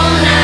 Oh no.